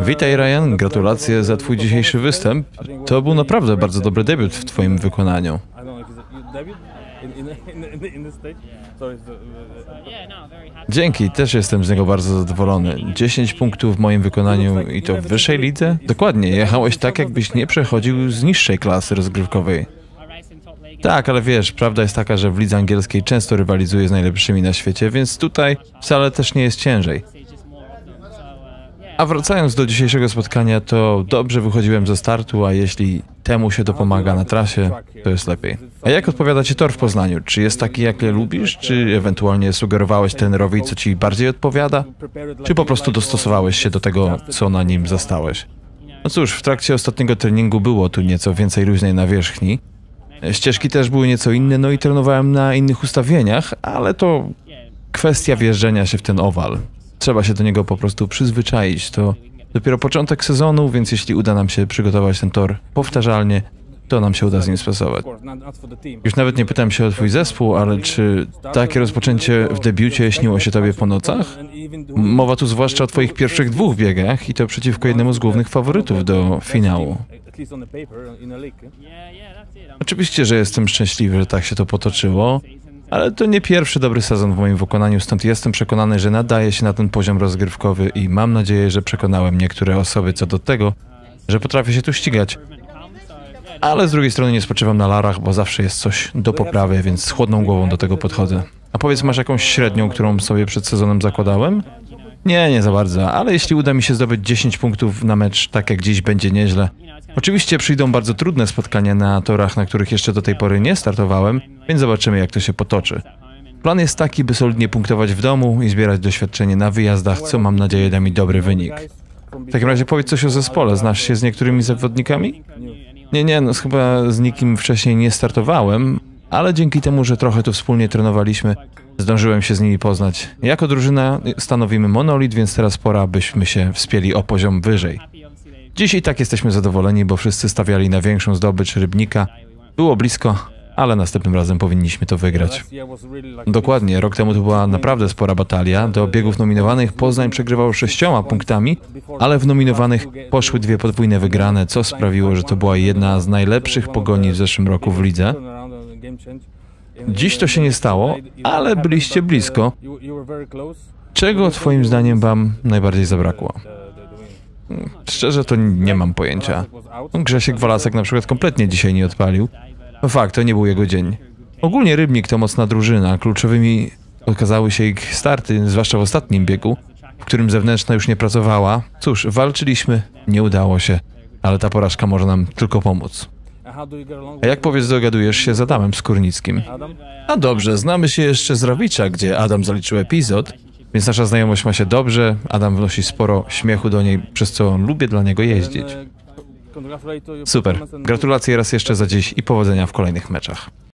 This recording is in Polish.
Witaj Ryan, gratulacje za twój dzisiejszy występ. To był naprawdę bardzo dobry debiut w twoim wykonaniu. Dzięki, też jestem z niego bardzo zadowolony. 10 punktów w moim wykonaniu i to w wyższej lidze? Dokładnie, jechałeś tak jakbyś nie przechodził z niższej klasy rozgrywkowej. Tak, ale wiesz, prawda jest taka, że w lidze angielskiej często rywalizuję z najlepszymi na świecie, więc tutaj wcale też nie jest ciężej. A wracając do dzisiejszego spotkania, to dobrze wychodziłem ze startu, a jeśli temu się dopomaga na trasie, to jest lepiej. A jak odpowiada Ci tor w Poznaniu? Czy jest taki, jak lubisz, czy ewentualnie sugerowałeś trenerowi, co Ci bardziej odpowiada? Czy po prostu dostosowałeś się do tego, co na nim zastałeś? No cóż, w trakcie ostatniego treningu było tu nieco więcej luźnej nawierzchni. Ścieżki też były nieco inne, no i trenowałem na innych ustawieniach, ale to kwestia wjeżdżenia się w ten owal. Trzeba się do niego po prostu przyzwyczaić. To dopiero początek sezonu, więc jeśli uda nam się przygotować ten tor powtarzalnie, to nam się uda z nim spasować. Już nawet nie pytam się o twój zespół, ale czy takie rozpoczęcie w debiucie śniło się tobie po nocach? Mowa tu zwłaszcza o twoich pierwszych dwóch biegach i to przeciwko jednemu z głównych faworytów do finału. Oczywiście, że jestem szczęśliwy, że tak się to potoczyło, ale to nie pierwszy dobry sezon w moim wykonaniu, stąd jestem przekonany, że nadaje się na ten poziom rozgrywkowy i mam nadzieję, że przekonałem niektóre osoby co do tego, że potrafię się tu ścigać. Ale z drugiej strony nie spoczywam na larach, bo zawsze jest coś do poprawy, więc z chłodną głową do tego podchodzę. A powiedz, masz jakąś średnią, którą sobie przed sezonem zakładałem? Nie, nie za bardzo, ale jeśli uda mi się zdobyć 10 punktów na mecz, tak jak dziś, będzie nieźle. Oczywiście przyjdą bardzo trudne spotkania na torach, na których jeszcze do tej pory nie startowałem, więc zobaczymy, jak to się potoczy. Plan jest taki, by solidnie punktować w domu i zbierać doświadczenie na wyjazdach, co mam nadzieję da mi dobry wynik. W takim razie powiedz coś o zespole. Znasz się z niektórymi zawodnikami? Nie, nie, no chyba z nikim wcześniej nie startowałem, ale dzięki temu, że trochę tu wspólnie trenowaliśmy, zdążyłem się z nimi poznać. Jako drużyna stanowimy monolit, więc teraz pora, byśmy się wspięli o poziom wyżej. Dziś i tak jesteśmy zadowoleni, bo wszyscy stawiali na większą zdobycz rybnika. Było blisko, ale następnym razem powinniśmy to wygrać. Dokładnie, rok temu to była naprawdę spora batalia. Do biegów nominowanych Poznań przegrywał sześcioma punktami, ale w nominowanych poszły dwie podwójne wygrane, co sprawiło, że to była jedna z najlepszych pogoni w zeszłym roku w lidze. Dziś to się nie stało, ale byliście blisko. Czego Twoim zdaniem Wam najbardziej zabrakło? Szczerze to nie mam pojęcia. Grzesiek Walasek na przykład kompletnie dzisiaj nie odpalił. No fakt, to nie był jego dzień. Ogólnie Rybnik to mocna drużyna. Kluczowymi okazały się ich starty, zwłaszcza w ostatnim biegu, w którym zewnętrzna już nie pracowała. Cóż, walczyliśmy, nie udało się, ale ta porażka może nam tylko pomóc. A jak powiedz, dogadujesz się z Adamem Skórnickim? A dobrze, znamy się jeszcze z Rawicza, gdzie Adam zaliczył epizod, więc nasza znajomość ma się dobrze. Adam wnosi sporo śmiechu do niej, przez co lubię dla niego jeździć. Super. Gratulacje raz jeszcze za dziś i powodzenia w kolejnych meczach.